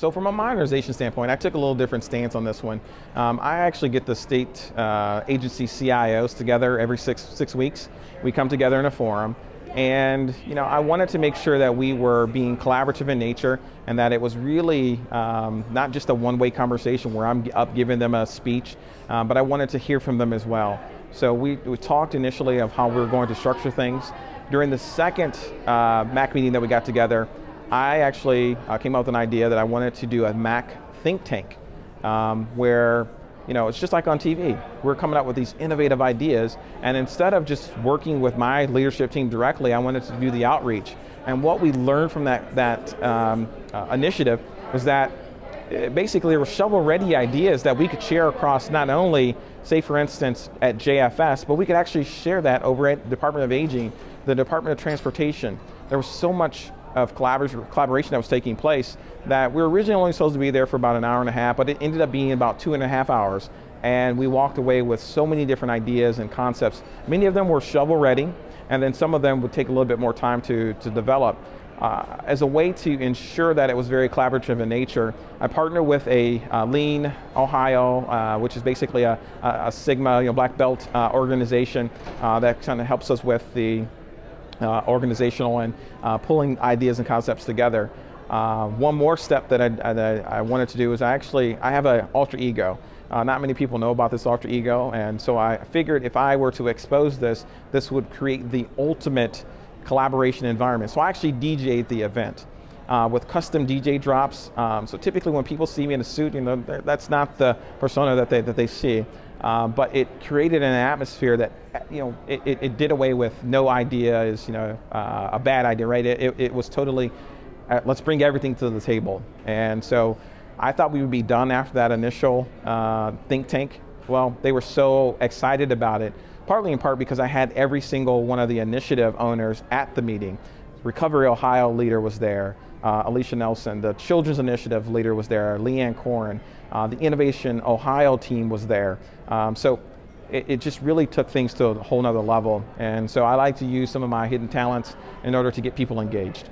So from a modernization standpoint, I took a little different stance on this one. Um, I actually get the state uh, agency CIOs together every six, six weeks. We come together in a forum and you know, I wanted to make sure that we were being collaborative in nature and that it was really um, not just a one-way conversation where I'm up giving them a speech, uh, but I wanted to hear from them as well. So we, we talked initially of how we were going to structure things. During the second uh, MAC meeting that we got together, I actually uh, came up with an idea that I wanted to do a Mac think tank um, where you know, it's just like on TV. We're coming up with these innovative ideas, and instead of just working with my leadership team directly, I wanted to do the outreach. And what we learned from that, that um, uh, initiative was that uh, basically there were shovel-ready ideas that we could share across not only, say for instance, at JFS, but we could actually share that over at Department of Aging, the Department of Transportation. There was so much of collaboration that was taking place that we were originally only supposed to be there for about an hour and a half, but it ended up being about two and a half hours. And we walked away with so many different ideas and concepts. Many of them were shovel ready, and then some of them would take a little bit more time to, to develop. Uh, as a way to ensure that it was very collaborative in nature, I partnered with a uh, Lean Ohio, uh, which is basically a, a, Sigma, you know, black belt uh, organization uh, that kind of helps us with the organizational and uh, pulling ideas and concepts together. Uh, one more step that I, that I, wanted to do is I actually, I have an alter ego. Uh, not many people know about this alter ego, and so I figured if I were to expose this, this would create the ultimate collaboration environment. So I actually DJ'd the event. Uh, with custom DJ drops. Um, so typically when people see me in a suit, you know, that's not the persona that they, that they see. Uh, but it created an atmosphere that, you know, it, it, it did away with no idea is, you know, uh, a bad idea, right? It, it was totally, uh, let's bring everything to the table. And so I thought we would be done after that initial uh, think tank. Well, they were so excited about it, partly in part because I had every single one of the initiative owners at the meeting. Recovery Ohio leader was there, uh, Alisha Nelson, the Children's Initiative leader was there, LeeAnne Cornyn, uh, the Innovation Ohio team was there. Um, so it, it, just really took things to a whole nother level. And so I like to use some of my hidden talents in order to get people engaged.